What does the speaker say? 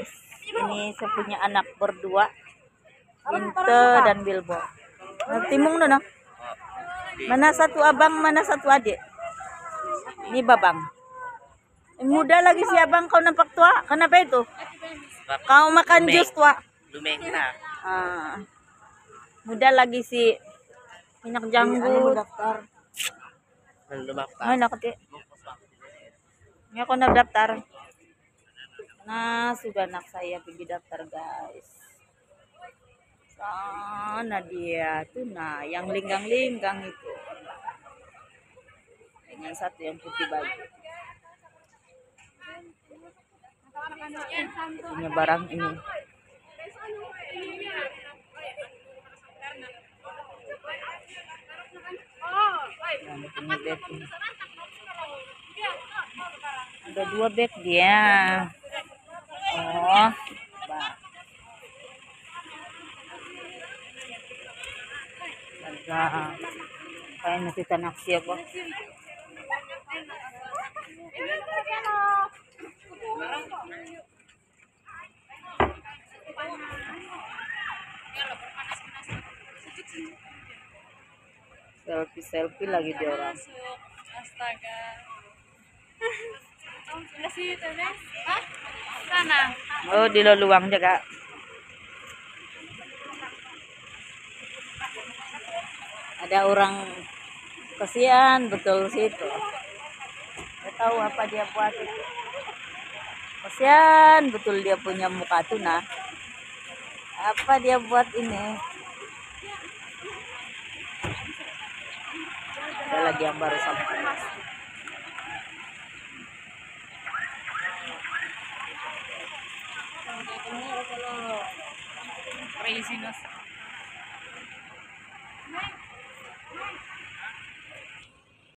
guys. Ini saya punya anak berdua. Inte dan Bilbo. Nah, Timung no, no? Mana satu abang, mana satu adik? Ini babang. Muda lagi si abang kau nampak tua. Kenapa itu? Kau makan Lumeng. jus tua. Lumeng na. Ah. Muda lagi si minyak janggut. Nang lumapta. Ay, nakati. Ini ako nagdaftar. Na, sudah anak saya pergi daftar guys. Sana dia. Tuh nah, yang linggang-linggang itu. Dengan satu yang putih baju. Barang ini. Bed ini. Ada dua bed dia. Oh, bah. Ada kayak nasi tanak siapa? Selfie selfie lagi dia orang. Astaga. Udah sih Tenes. Hah? Sana. Oh, di luang jaga. Ada orang kasihan betul situ. Gak tahu apa dia buat itu. Kasihan betul dia punya muka tuna. Apa dia buat ini? Ada lagi yang baru sampai. Craziness.